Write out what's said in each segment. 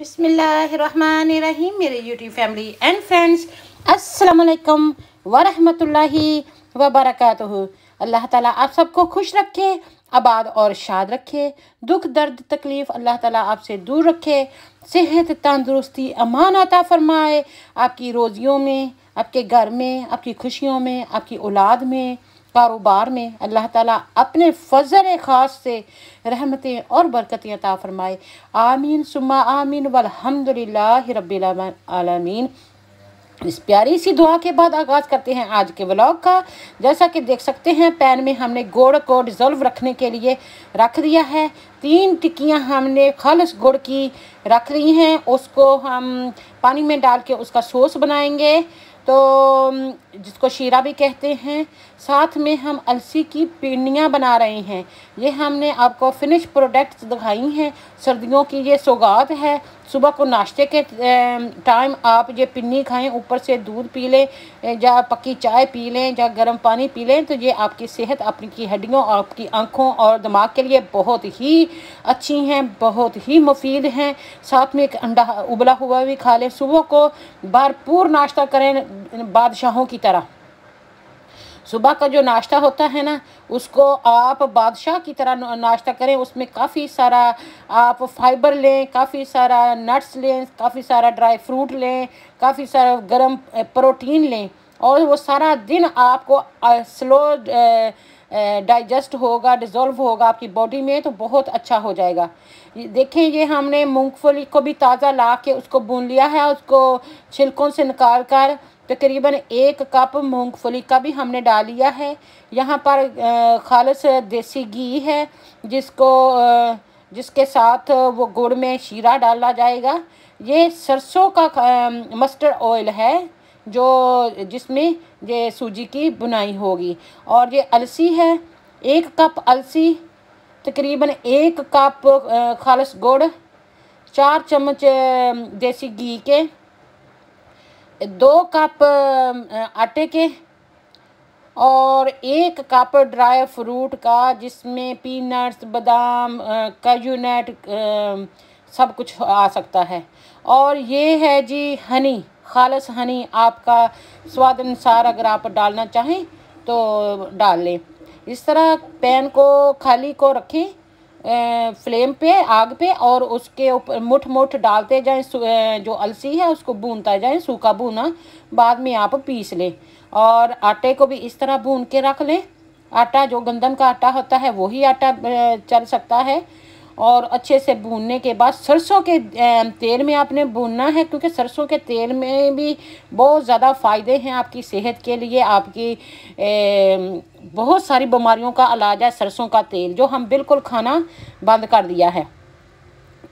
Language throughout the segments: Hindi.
बिस्मिल्लाहिर्रहमानिर्रहीम। मेरे यूट्यूब फैमिली एंड फ्रेंड्स अस्सलाम वालेकुम वरहमतुल्लाहि वबरकातुहू। अल्लाह ताला आप सबको खुश रखे, आबाद और शाद रखे, दुख, दर्द, तकलीफ़ अल्लाह ताला आपसे दूर रखे, सेहत, तंदुरुस्ती, अमान अता फरमाए। आपकी रोज़ियों में, आपके घर में, आपकी खुशियों में, आपकी औलाद में कारोबार में अल्लाह ताला अपने फजल ख़ास से रहमतें और बरकतें अता फरमाए। आमीन सुमा आमीन वलहमदिल्ला इस प्यारी सी दुआ के बाद आगाज़ करते हैं आज के व्लॉग का। जैसा कि देख सकते हैं, पैन में हमने गुड़ को डिज़ोल्व रखने के लिए रख दिया है। तीन टिक्कियाँ हमने खालस गुड़ की रख ली हैं। उसको हम पानी में डाल के उसका सोस बनाएँगे। तो जिसको शीरा भी कहते हैं, साथ में हम अलसी की पिंडियाँ बना रहे हैं। ये हमने आपको फिनिश प्रोडक्ट्स दिखाई हैं। सर्दियों की ये सौगात है। सुबह को नाश्ते के टाइम आप ये पिन्नी खाएँ, ऊपर से दूध पी लें, या पक्की चाय पी लें, या गर्म पानी पी लें तो ये आपकी सेहत आपकी हड्डियों, आपकी आँखों और दिमाग के लिए बहुत ही अच्छी हैं, बहुत ही मुफीद हैं। साथ में एक अंडा उबला हुआ भी खा लें। सुबह को भरपूर नाश्ता करें। बादशाहों की तरह। सुबह का जो नाश्ता होता है ना, उसको आप बादशाह की तरह नाश्ता करें। उसमें काफ़ी सारा आप फाइबर लें, काफ़ी सारा नट्स लें, काफ़ी सारा ड्राई फ्रूट लें, काफ़ी सारा गर्म प्रोटीन लें और वो सारा दिन आपको स्लो डाइजेस्ट होगा डिज़ोल्व होगा आपकी बॉडी में तो बहुत अच्छा हो जाएगा। देखें, ये हमने मूंगफली को भी ताज़ा ला के उसको भून लिया है, उसको छिलकों से निकाल कर तकरीबन एक कप मूंगफली का भी हमने डाल लिया है। यहाँ पर खालस देसी घी है, जिसको जिसके साथ वो गुड़ में शीरा डाला जाएगा। ये सरसों का मस्टर्ड ऑयल है, जो, जिसमें ये सूजी की बुनाई होगी। और ये अलसी है, एक कप अलसी, तकरीबन एक कप खालस गुड़, चार चम्मच देसी घी के। दो कप आटे के और एक कप ड्राई फ्रूट का, जिसमें पीनट्स, बादाम काजू नट सब कुछ आ सकता है। और ये है जी हनी, खालस हनी। आपका स्वाद अनुसार अगर आप डालना चाहें तो डाल लें। इस तरह पैन को खाली को रखें फ्लेम पे, आग पे और उसके ऊपर मुठ मुठ डालते जाएँ जो अलसी है उसको भूनता जाएँ, सूखा भूना, बाद में आप पीस लें। और आटे को भी इस तरह भून के रख लें। आटा जो गंदम का आटा होता है, वही आटा चल सकता है। और अच्छे से भूनने के बाद सरसों के तेल में आपने भूनना है क्योंकि सरसों के तेल में भी बहुत ज़्यादा फ़ायदे हैं आपकी सेहत के लिए आपकी ए, बहुत सारी बीमारियों का इलाज है सरसों का तेल जो हम बिल्कुल खाना बंद कर दिया है।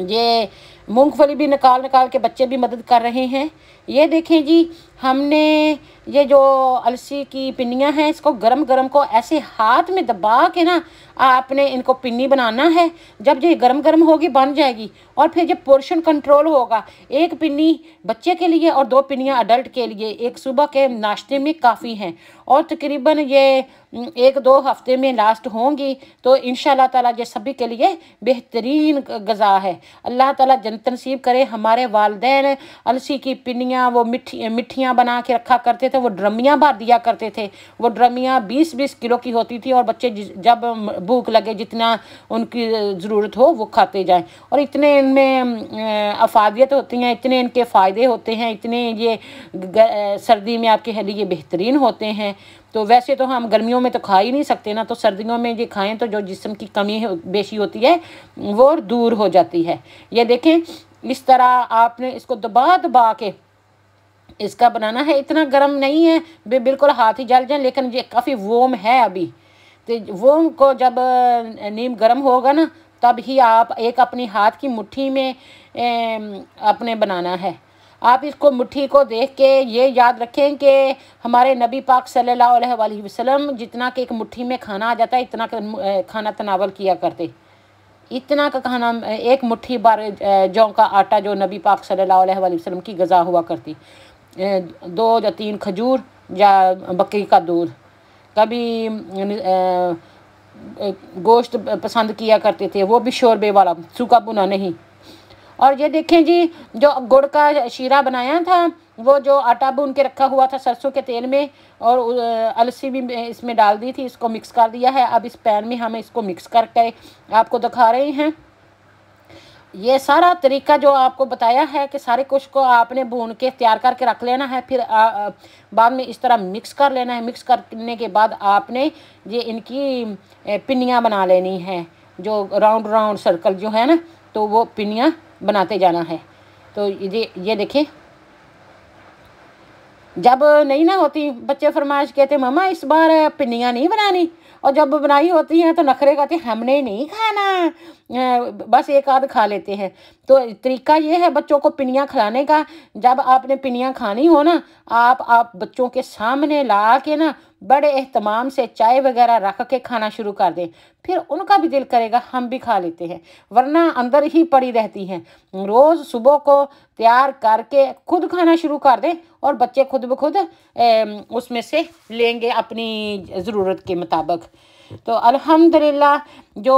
ये मूंगफली भी निकाल निकाल के बच्चे भी मदद कर रहे हैं ये देखें जी, हमने ये जो अलसी की पिन्नियाँ हैं, इसको गरम गरम को ऐसे हाथ में दबा के ना, आपने इनको पिन्नी बनाना है। जब ये गरम गरम होगी, बन जाएगी और फिर जब पोर्शन कंट्रोल होगा। एक पिन्नी बच्चे के लिए और दो पिन्नियाँ अडल्ट के लिए। एक सुबह के नाश्ते में काफ़ी हैं और तकरीबन ये एक दो हफ़्ते में लास्ट होंगी। तो इन ताला ये सभी के लिए बेहतरीन गज़ा है। अल्लाह ताला जन तनसीब करे, हमारे वालदेन अलसी की पिन्नियाँ वो मिठी, मिठियाँ बना के रखा करते थे, वो ड्रमियाँ भर दिया करते थे। वो ड्रमियाँ बीस बीस किलो की होती थी और बच्चे जब भूख लगे जितना उनकी ज़रूरत हो, वो खाते जाएँ। और इतने इनमें अफादियत होती हैं, इतने इनके फ़ायदे होते हैं, इतने ये सर्दी में आपके लिए बेहतरीन होते हैं। तो वैसे तो हम गर्मियों में तो खा ही नहीं सकते ना तो सर्दियों में ये खाएँ तो जो जिसम की कमी बेशी होती है, वो दूर हो जाती है। ये देखें, इस तरह आपने इसको दबा दबा के इसका बनाना है इतना गर्म नहीं है बिल्कुल हाथ ही जल जाए लेकिन ये काफ़ी वोम है अभी। तो वोम को जब नीम गर्म होगा ना तब ही आप एक अपनी हाथ की मुट्ठी में ए, अपने बनाना है। आप इसको मुट्ठी को देख के ये याद रखें कि हमारे नबी पाक सल्लल्लाहु अलैहि वसल्लम जितना कि एक मुट्ठी में खाना आ जाता है इतना खाना तनावल किया करते। इतना का खाना एक मुट्ठी बार जौ का आटा जो नबी पाक सल्लल्लाहु अलैहि वसल्लम की गज़ा हुआ करती। दो या तीन खजूर या बकरी का दूध कभी गोश्त पसंद किया करते थे, वो भी शोरबे वाला, सूखा बुना नहीं। और ये देखें जी, जो गुड़ का शीरा बनाया था, वो जो आटा भून के रखा हुआ था सरसों के तेल में, और अलसी भी इसमें डाल दी थी, इसको मिक्स कर दिया है। अब इस पैन में हम इसको मिक्स करके आपको दिखा रहे हैं। ये सारा तरीका जो आपको बताया है कि सारे कुछ को आपने भून के तैयार करके रख लेना है फिर आ, आ, बाद में इस तरह मिक्स कर लेना है। मिक्स करने के बाद आपने ये इनकी पिनियाँ बना लेनी है। जो राउंड राउंड सर्कल जो है ना तो वो पिनियाँ बनाते जाना है। तो ये ये देखें जब नहीं ना होती बच्चे फरमाइश कहते मम्मा इस बार पिनियाँ नहीं बनानी। और जब बनाई होती हैं तो नखरे कहते हमने नहीं खाना। बस एक आध खा लेते हैं। तो तरीका ये है, बच्चों को पिनियाँ खिलाने का। जब आपने पिनियाँ खानी हो ना, आप आप बच्चों के सामने ला के ना, बड़े अहतमाम से चाय वगैरह रख के खाना शुरू कर दें। फिर उनका भी दिल करेगा, हम भी खा लेते हैं। वरना अंदर ही पड़ी रहती हैं। रोज़ सुबह को तैयार करके खुद खाना शुरू कर दें और बच्चे खुद ब खुद उसमें से लेंगे अपनी ज़रूरत के मुताबिक। तो अल्हम्दुलिल्लाह, जो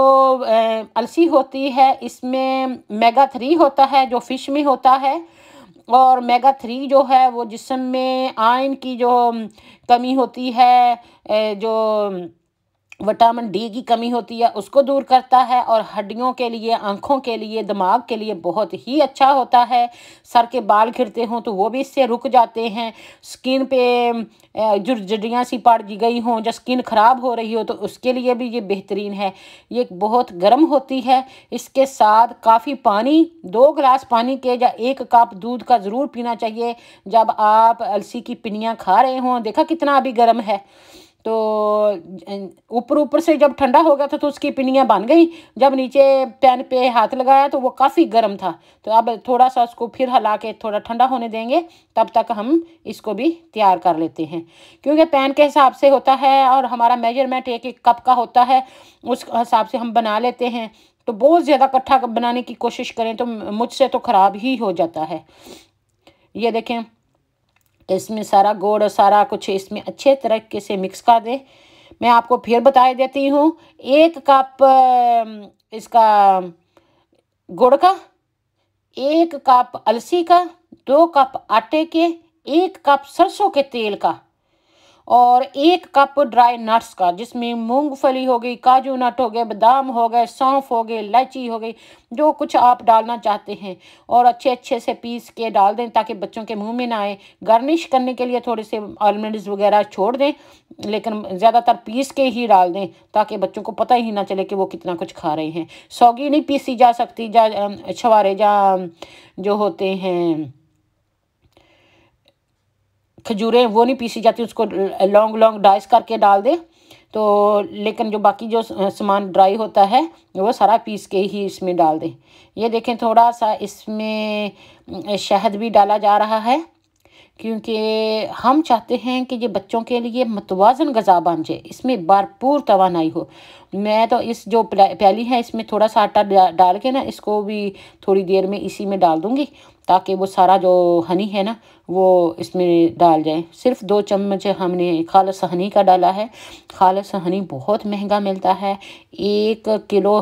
अलसी होती है, इसमें मेगा थ्री होता है, जो फ़िश में होता है। और मेगा थ्री जो है, वो जिसम में आयन की जो कमी होती है जो विटामिन डी की कमी होती है, उसको दूर करता है और हड्डियों के लिए, आँखों के लिए, दिमाग के लिए बहुत ही अच्छा होता है। सर के बाल खिरते हों तो वो भी इससे रुक जाते हैं। स्किन पे जो जड़ियाँ सी पड़ गई हों या स्किन ख़राब हो रही हो तो उसके लिए भी ये बेहतरीन है। ये बहुत गर्म होती है। इसके साथ काफ़ी पानी, दो गिलास पानी के या एक कप दूध का ज़रूर पीना चाहिए। जब आप अलसी की पिनियाँ खा रहे हों, देखा कितना अभी गर्म है। तो ऊपर ऊपर से जब ठंडा हो गया था तो उसकी पिनियाँ बन गई। जब नीचे पैन पे हाथ लगाया तो वो काफ़ी गर्म था। तो अब थोड़ा सा उसको फिर हिला के थोड़ा ठंडा होने देंगे, तब तक हम इसको भी तैयार कर लेते हैं। क्योंकि पैन के हिसाब से होता है और हमारा मेज़रमेंट एक एक कप का होता है, उस हिसाब से हम बना लेते हैं। तो बहुत ज़्यादा इकट्ठा बनाने की कोशिश करें तो मुझसे तो ख़राब ही हो जाता है। ये देखें इसमें सारा गुड़ सारा कुछ इसमें अच्छे तरीके से मिक्स कर दें। मैं आपको फिर बता देती हूँ, एक कप इसका गुड़ का, एक कप अलसी का, दो कप आटे के, एक कप सरसों के तेल का। और एक कप ड्राई नट्स का, जिसमें मूंगफली हो गई, काजू नट हो गए, बादाम हो गए, सौंफ हो गए, इलायची हो गई, जो कुछ आप डालना चाहते हैं और अच्छे अच्छे से पीस के डाल दें ताकि बच्चों के मुँह में ना आए। गार्निश करने के लिए थोड़े से आलमंड्स वगैरह छोड़ दें, लेकिन ज़्यादातर पीस के ही डाल दें ताकि बच्चों को पता ही ना चले कि वो कितना कुछ खा रहे हैं। सौगी नहीं पीसी जा सकती, जा छवारे, जा, जो होते हैं खजूरें वो नहीं पीसी जाती, उसको लॉन्ग लॉन्ग डाइस करके डाल दें। तो लेकिन जो बाकी जो सामान ड्राई होता है, वो सारा पीस के ही इसमें डाल दें। ये देखें थोड़ा सा इसमें शहद भी डाला जा रहा है। क्योंकि हम चाहते हैं कि ये बच्चों के लिए मतवाजन गज़ा बन जाए, इसमें भरपूर तोानाई हो। मैं तो इस जो प्याली है, इसमें थोड़ा सा आटा डाल के ना, इसको भी थोड़ी देर में इसी में डाल दूँगी, ताकि वो सारा जो हनी है ना, वो इसमें डाल जाए। सिर्फ़ दो चम्मच हमने खालस हनी का डाला है। खालस हनी बहुत महँगा मिलता है। एक किलो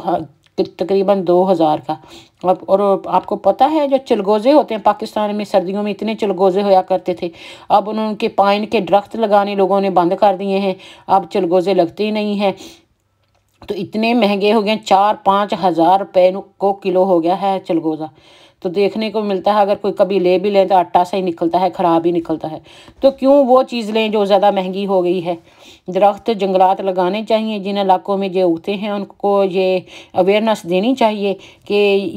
तकरीबन दो हज़ार का। अब, और आपको पता है जो चलगोज़े होते हैं, पाकिस्तान में सर्दियों में इतने चलगोज़े होया करते थे। अब उनके पाइन के दरख्त लगाने लोगों ने बंद कर दिए हैं। अब चलगोज़े लगते ही नहीं हैं। तो इतने महँगे हो गए चार पाँच हज़ार रुपये को किलो हो गया है चलगोज़ा। तो देखने को मिलता है, अगर कोई कभी ले भी लें तो आटा सा ही निकलता है, ख़राब ही निकलता है। तो क्यों वो चीज़ लें जो ज़्यादा महँगी हो गई है? दरख्त जंगलात लगाने चाहिए जिन इलाकों में जो उगते हैं, उनको ये अवेयरनेस देनी चाहिए कि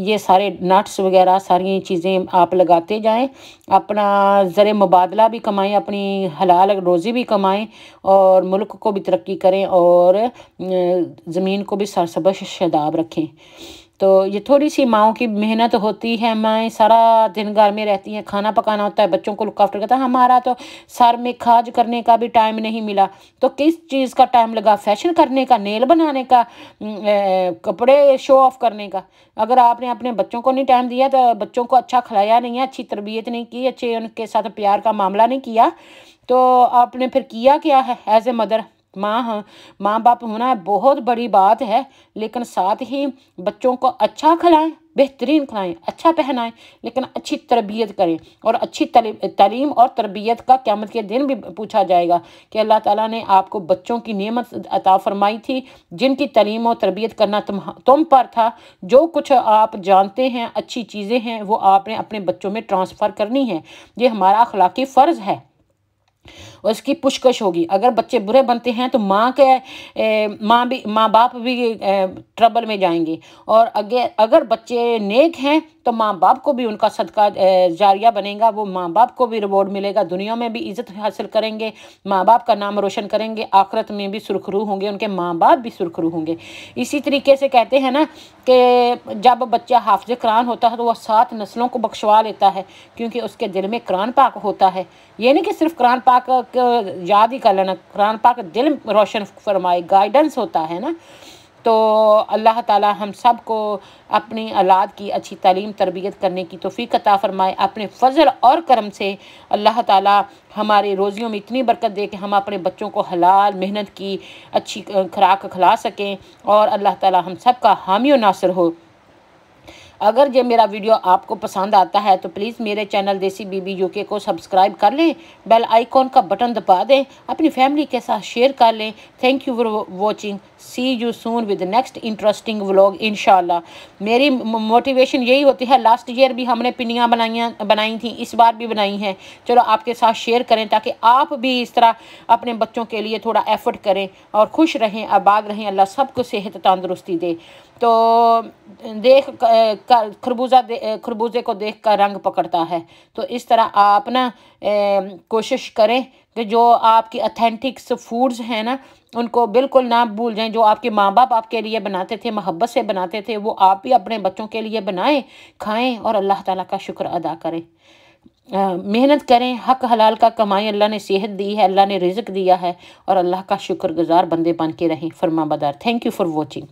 ये सारे नट्स वगैरह सारी चीज़ें आप लगाते जाएँ, अपना ज़र मुबादला भी कमाएँ, अपनी हलाल रोज़ी भी कमाएँ, और मुल्क को भी तरक्की करें और ज़मीन को भी सरसबश शदाब रखें। तो ये थोड़ी सी माओ की मेहनत होती है, माएँ सारा दिन घर में रहती हैं, खाना पकाना होता है, बच्चों को लुक करता है। हमारा तो सर में खाज करने का भी टाइम नहीं मिला। तो किस चीज़ का टाइम लगा? फ़ैशन करने का नेल बनाने का कपड़े शो ऑफ़ करने का। अगर आपने अपने बच्चों को नहीं टाइम दिया तो बच्चों को अच्छा खिलाया नहीं है, अच्छी तरबियत नहीं की, अच्छे उनके साथ प्यार का मामला नहीं किया। तो आपने फिर किया क्या है? एज ए मदर माँ हाँ माँ बाप होना बहुत बड़ी बात है, लेकिन साथ ही बच्चों को अच्छा खिलाएँ, बेहतरीन खिलाएँ अच्छा पहनाएँ, लेकिन अच्छी तरबियत करें। और अच्छी तलीम और तरबियत का क्यामत के दिन भी पूछा जाएगा कि अल्लाह ताला ने आपको बच्चों की नियमत अता फरमाई थी, जिनकी तलीम और तरबियत करना तुम तुम पर था। जो कुछ आप जानते हैं, अच्छी चीज़ें हैं, वो आपने अपने बच्चों में ट्रांसफ़र करनी है। ये हमारा अखलाकी फ़र्ज़ है। उसकी पुशकश होगी। अगर बच्चे बुरे बनते हैं तो माँ के माँ भी, माँ बाप भी ट्रबल में जाएँगे। और अगर अगर बच्चे नेक हैं तो माँ बाप को भी उनका सदका जारिया बनेगा। वो माँ बाप को भी रिवॉर्ड मिलेगा। दुनिया में भी इज़्ज़त हासिल करेंगे, माँ बाप का नाम रोशन करेंगे, आखरत में भी सुरखरू होंगे, उनके माँ बाप भी सुरखरू होंगे। इसी तरीके से कहते हैं ना कि जब बच्चा हाफज कुरान होता है तो वह सात नस्लों को बख्शवा लेता है, क्योंकि उसके दिल में कुरान पाक होता है। ये नहीं कि सिर्फ़ कुरान पाक याद ही कर लेना, कुरान पाक दिल रोशन फरमाए गाइडेंस होता है ना? तो अल्लाह ताला हम सबको अपनी औलाद की अच्छी तालीम, तरबियत करने की तोफ़ी अता फ़रमाए, अपने फ़ज़ल और करम से अल्लाह ताला हमारे रोज़ियों में इतनी बरकत दे कि हम अपने बच्चों को हलाल, मेहनत की अच्छी खुराक खिला सकें और अल्लाह ताला हम सब का हामी नासर हो। अगर ये मेरा वीडियो आपको पसंद आता है तो प्लीज़ मेरे चैनल देसी बीबी यूके को सब्सक्राइब कर लें, बेल आइकॉन का बटन दबा दें, अपनी फैमिली के साथ शेयर कर लें। Thank you for watching see you soon with next interesting vlog in मेरी मोटिवेशन यही होती है लास्ट ईयर भी हमने पिनियाँ बनाई बनाई थी, इस बार भी बनाई हैं। चलो आपके साथ शेयर करें, ताकि आप भी इस तरह अपने बच्चों के लिए थोड़ा एफर्ट करें और खुश रहें, आबाद रहें। अल्लाह सबको सेहत तंदुरुस्ती दे। तो देख खरबूजा दे, खरबूजे को देख कर रंग पकड़ता है। तो इस तरह आप ना कोशिश करें कि जो आपकी अथेंटिक्स फूड्स हैं ना, उनको बिल्कुल ना भूल जाएँ। जो आपके माँ बाप आपके लिए बनाते थे, मोहब्बत से बनाते थे, वो आप भी अपने बच्चों के लिए बनाएँ, खाएँ और अल्लाह ताला का शुक्र अदा करें। मेहनत करें, हक हलाल का कमाएँ। अल्लाह ने सेहत दी है, अल्लाह ने रिजक दिया है और अल्लाह का शुक्रगुजार बंदे बन के रहें। फरमा बदार थैंक यू फॉर वॉचिंग